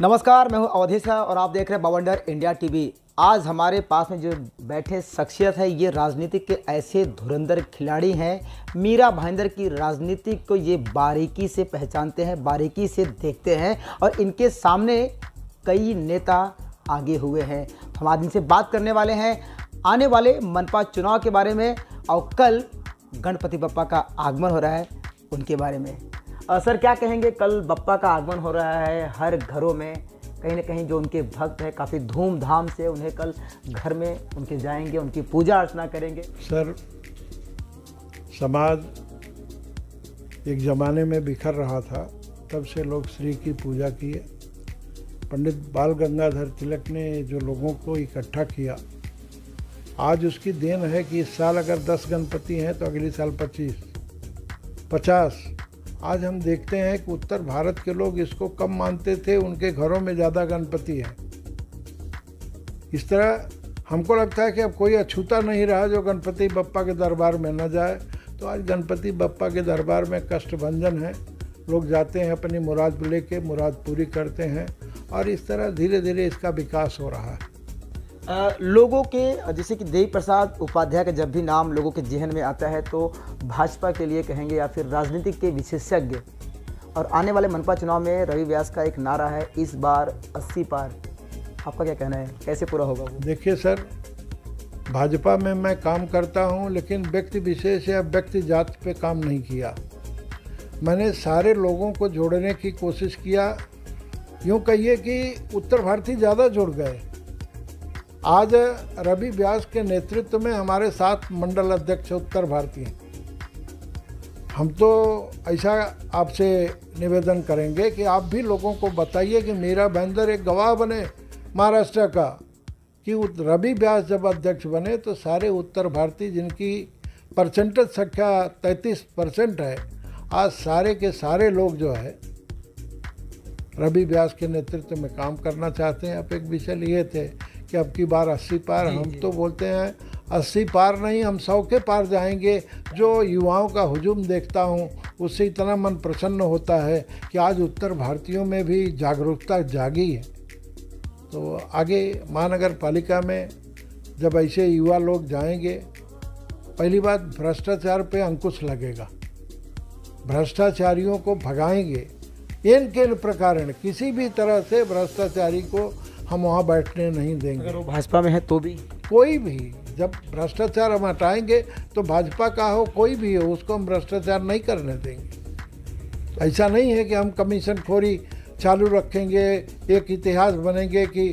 नमस्कार, मैं हूँ अवधेश और आप देख रहे हैं बवंडर इंडिया टीवी। आज हमारे पास में जो बैठे शख्सियत है, ये राजनीति के ऐसे धुरंधर खिलाड़ी हैं। मीरा भाईंदर की राजनीति को ये बारीकी से पहचानते हैं, बारीकी से देखते हैं और इनके सामने कई नेता आगे हुए हैं। हम आज इनसे बात करने वाले हैं। आने वाले मनपा चुनाव के बारे में और कल गणपति बप्पा का आगमन हो रहा है उनके बारे में। सर, क्या कहेंगे? कल बप्पा का आगमन हो रहा है हर घरों में। कहीं ना कहीं जो उनके भक्त हैं, काफ़ी धूमधाम से उन्हें कल घर में उनके जाएँगे, उनकी पूजा अर्चना करेंगे। सर, समाज एक ज़माने में बिखर रहा था, तब से लोग श्री की पूजा किए। पंडित बाल गंगाधर तिलक ने जो लोगों को इकट्ठा किया, आज उसकी देन है कि इस साल अगर दस गणपति हैं तो अगले साल पच्चीस, पचास। आज हम देखते हैं कि उत्तर भारत के लोग इसको कम मानते थे, उनके घरों में ज़्यादा गणपति है। इस तरह हमको लगता है कि अब कोई अछूता नहीं रहा जो गणपति बप्पा के दरबार में न जाए। तो आज गणपति बप्पा के दरबार में कष्टभंजन है। लोग जाते हैं अपनी मुराद लेके, मुराद पूरी करते हैं और इस तरह धीरे धीरे इसका विकास हो रहा है। लोगों के, जैसे कि देवी प्रसाद उपाध्याय का जब भी नाम लोगों के जहन में आता है तो भाजपा के लिए कहेंगे या फिर राजनीतिक के विशेषज्ञ। और आने वाले मनपा चुनाव में रवि व्यास का एक नारा है, इस बार अस्सी पार। आपका क्या कहना है? कैसे पूरा होगा देखिए सर, भाजपा में मैं काम करता हूँ, लेकिन व्यक्ति विशेष या व्यक्ति जात पे काम नहीं किया। मैंने सारे लोगों को जोड़ने की कोशिश किया। यूँ कहिए कि उत्तर भारतीय ज़्यादा जुड़ गए। आज रवि व्यास के नेतृत्व में हमारे सात मंडल अध्यक्ष उत्तर भारतीय। हम तो ऐसा आपसे निवेदन करेंगे कि आप भी लोगों को बताइए कि मीरा भाईंदर एक गवाह बने महाराष्ट्र का, कि रवि व्यास जब अध्यक्ष बने तो सारे उत्तर भारतीय जिनकी परसेंटेज संख्या तैंतीस परसेंट है, आज सारे के सारे लोग जो है, रवि व्यास के नेतृत्व में काम करना चाहते हैं आप एक विषय लिए थे कि अब की बार अस्सी पार जी, हम जी, तो बोलते हैं अस्सी पार नहीं हम सौ के पार जाएँगे। जो युवाओं का हुजूम देखता हूँ उससे इतना मन प्रसन्न होता है कि आज उत्तर भारतीयों में भी जागरूकता जागी है। तो आगे महानगर पालिका में जब ऐसे युवा लोग जाएँगे पहली बात भ्रष्टाचार पे अंकुश लगेगा। भ्रष्टाचारियों को भगाएँगे। इन किन प्रकार किसी भी तरह से भ्रष्टाचारी को हम वहाँ बैठने नहीं देंगे। अगर वो भाजपा में है तो भी। कोई भी जब भ्रष्टाचार हम हटाएँगे तो भाजपा का हो कोई भी हो उसको हम भ्रष्टाचार नहीं करने देंगे। ऐसा नहीं है कि हम कमीशन खोरी चालू रखेंगे एक इतिहास बनेंगे कि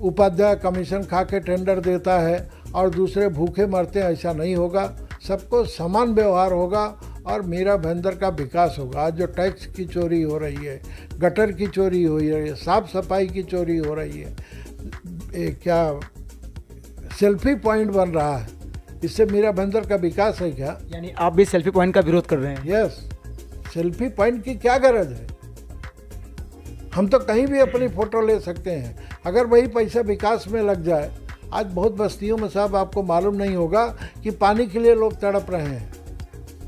उपाध्याय कमीशन खा के टेंडर देता है और दूसरे भूखे मरते हैं ऐसा नहीं होगा। सबको समान व्यवहार होगा और मेरा भेंदर का विकास होगा। आज जो टैक्स की चोरी हो रही है गटर की चोरी हो रही है साफ़ सफ़ाई की चोरी हो रही है ए, क्या सेल्फी पॉइंट बन रहा है। इससे मेरा भेंदर का विकास है क्या? यानी आप भी सेल्फी पॉइंट का विरोध कर रहे हैं? यस। सेल्फी पॉइंट की क्या गरज है? हम तो कहीं भी अपनी फ़ोटो ले सकते हैं। अगर वही पैसा विकास में लग जाए आज बहुत बस्तियों में साहब आपको मालूम नहीं होगा कि पानी के लिए लोग तड़प रहे हैं।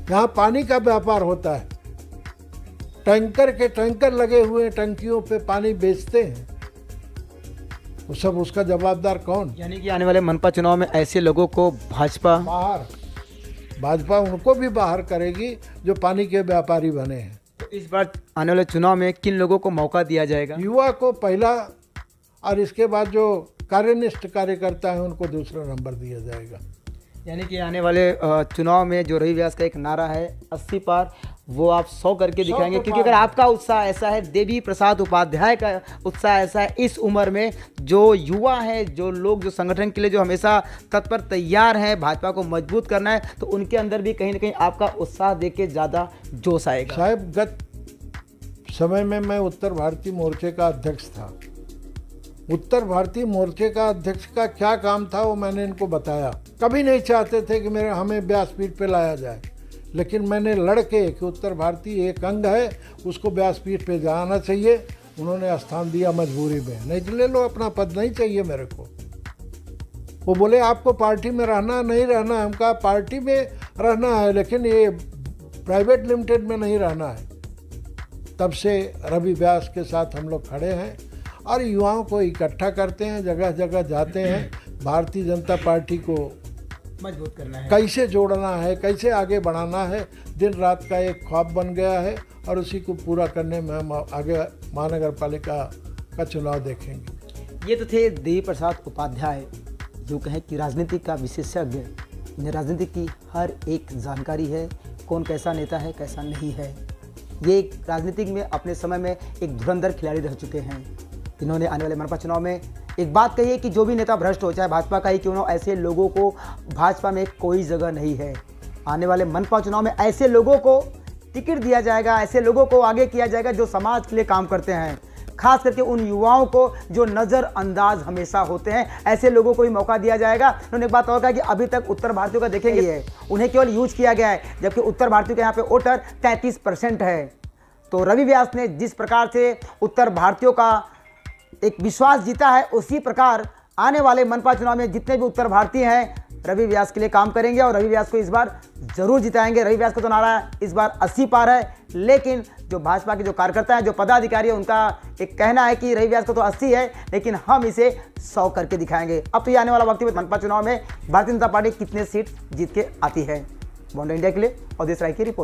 यहाँ पानी का व्यापार होता है। टैंकर के टैंकर लगे हुए टंकियों पे पानी बेचते हैं। वो सब उसका जवाबदार कौन? यानी कि आने वाले मनपा चुनाव में ऐसे लोगों को भाजपा बाहर। भाजपा उनको भी बाहर करेगी जो पानी के व्यापारी बने हैं। तो इस बार आने वाले चुनाव में किन लोगों को मौका दिया जाएगा? युवा को पहला और इसके बाद जो कार्यनिष्ठ कार्यकर्ता है उनको दूसरा नंबर दिया जाएगा। यानी कि आने वाले चुनाव में जो रवि व्यास का एक नारा है अस्सी पार वो आप सौ करके दिखाएँगे तो क्योंकि अगर आपका उत्साह ऐसा है देवी प्रसाद उपाध्याय का उत्साह ऐसा है इस उम्र में जो युवा है जो लोग जो संगठन के लिए जो हमेशा तत्पर तैयार हैं भाजपा को मज़बूत करना है तो उनके अंदर भी कहीं ना कहीं आपका उत्साह देख के ज़्यादा जोश आएगा। साहब गत समय में मैं उत्तर भारतीय मोर्चे का अध्यक्ष था। उत्तर भारतीय मोर्चे का अध्यक्ष का क्या काम था वो मैंने इनको बताया। कभी नहीं चाहते थे कि मेरे हमें व्यासपीठ पे लाया जाए। लेकिन मैंने लड़के कि उत्तर भारतीय, एक अंग है, उसको व्यासपीठ पे जाना चाहिए। उन्होंने स्थान दिया मजबूरी में। नहीं तो ले लो, अपना पद नहीं चाहिए मेरे को। वो बोले, आपको पार्टी में रहना नहीं रहना है। हम पार्टी में रहना है, लेकिन ये प्राइवेट लिमिटेड में नहीं रहना है। तब से रवि व्यास के साथ हम लोग खड़े हैं। और युवाओं को इकट्ठा करते हैं जगह जगह जाते हैं भारतीय जनता पार्टी को मज़बूत करना है। कैसे जोड़ना है कैसे आगे बढ़ाना है दिन रात का एक ख्वाब बन गया है और उसी को पूरा करने में हम आगे महानगर पालिका का चुनाव देखेंगे। ये तो थे देवी प्रसाद उपाध्याय जो कहें कि राजनीति का विशेषज्ञ। इन्हें राजनीति की हर एक जानकारी है कौन कैसा नेता है कैसा नहीं है। ये राजनीतिक में अपने समय में एक धुरंधर खिलाड़ी रह चुके हैं। इन्होंने आने वाले मनपा चुनाव में एक बात कही है कि जो भी नेता भ्रष्ट हो चाहे भाजपा का ही क्यों ना ऐसे लोगों को भाजपा में कोई जगह नहीं है। आने वाले मनपा चुनाव में ऐसे लोगों को टिकट दिया जाएगा ऐसे लोगों को आगे किया जाएगा जो समाज के लिए काम करते हैं। खास करके उन युवाओं को जो नज़रअंदाज हमेशा होते हैं ऐसे लोगों को भी मौका दिया जाएगा। उन्होंने एक बात और कहा कि अभी तक उत्तर भारतीयों का देखेंगे है। उन्हें केवल यूज़ किया गया है जबकि उत्तर भारतीयों के यहाँ पे वोटर तैंतीस परसेंट है। तो रवि व्यास ने जिस प्रकार से उत्तर भारतीयों का एक विश्वास जीता है, उसी प्रकार आने वाले मनपा चुनाव में जितने भी उत्तर भारतीय हैं, रवि व्यास के लिए काम करेंगे और रवि व्यास को इस बार ज़रूर जिताएँगे। रवि व्यास को तो नारा इस बार 80 पार है, लेकिन जो भाजपा के जो कार्यकर्ता हैं, जो पदाधिकारी है, उनका एक कहना है कि रवि व्यास को तो 80 है, लेकिन हम इसे 100 करके दिखाएँगे। अब तो ये आने वाला वक्त में मनपा चुनाव में। भारतीय जनता पार्टी कितने सीट जीत के आती है? बॉन्डो इंडिया के लिए, और देश राय की रिपोर्ट।